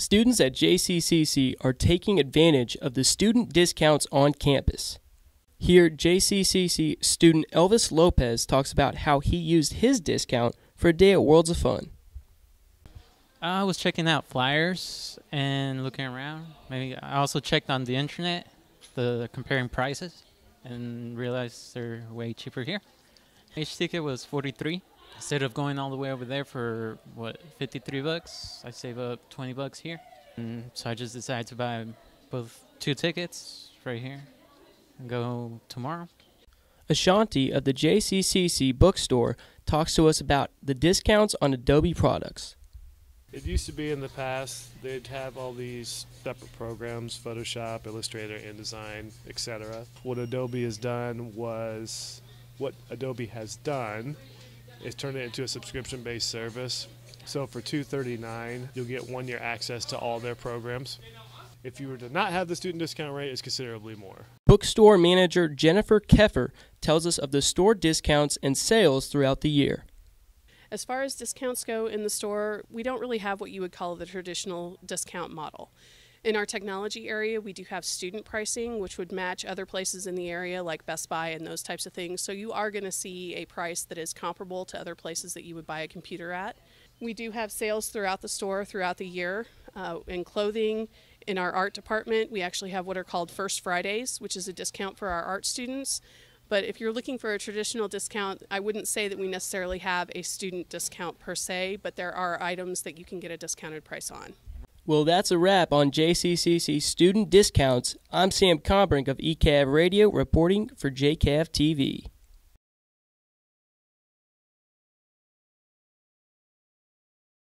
Students at JCCC are taking advantage of the student discounts on campus. Here, JCCC student Elvis Lopez talks about how he used his discount for a day at Worlds of Fun. I was checking out flyers and looking around. Maybe I also checked on the internet, the comparing prices, and realized they're way cheaper here. Each ticket was 43. Instead of going all the way over there for what 53 bucks, I save up 20 bucks here. And so I just decided to buy both two tickets right here and go tomorrow. Ashanti of the JCCC bookstore talks to us about the discounts on Adobe products. It used to be in the past they'd have all these separate programs Photoshop, Illustrator, InDesign, etc. What Adobe has done was what Adobe has done is turn it into a subscription based service. So for 239, you'll get one year access to all their programs. If you were to not have the student discount rate, it's considerably more. Bookstore manager Jennifer Keffer tells us of the store discounts and sales throughout the year. As far as discounts go in the store, we don't really have what you would call the traditional discount model. In our technology area, we do have student pricing, which would match other places in the area like Best Buy and those types of things. So you are going to see a price that is comparable to other places that you would buy a computer at. We do have sales throughout the store throughout the year uh, in clothing. In our art department, we actually have what are called First Fridays, which is a discount for our art students. But if you're looking for a traditional discount, I wouldn't say that we necessarily have a student discount per se, but there are items that you can get a discounted price on. Well, that's a wrap on JCCC student discounts. I'm Sam Kombrink of ECAV Radio reporting for JCAV TV.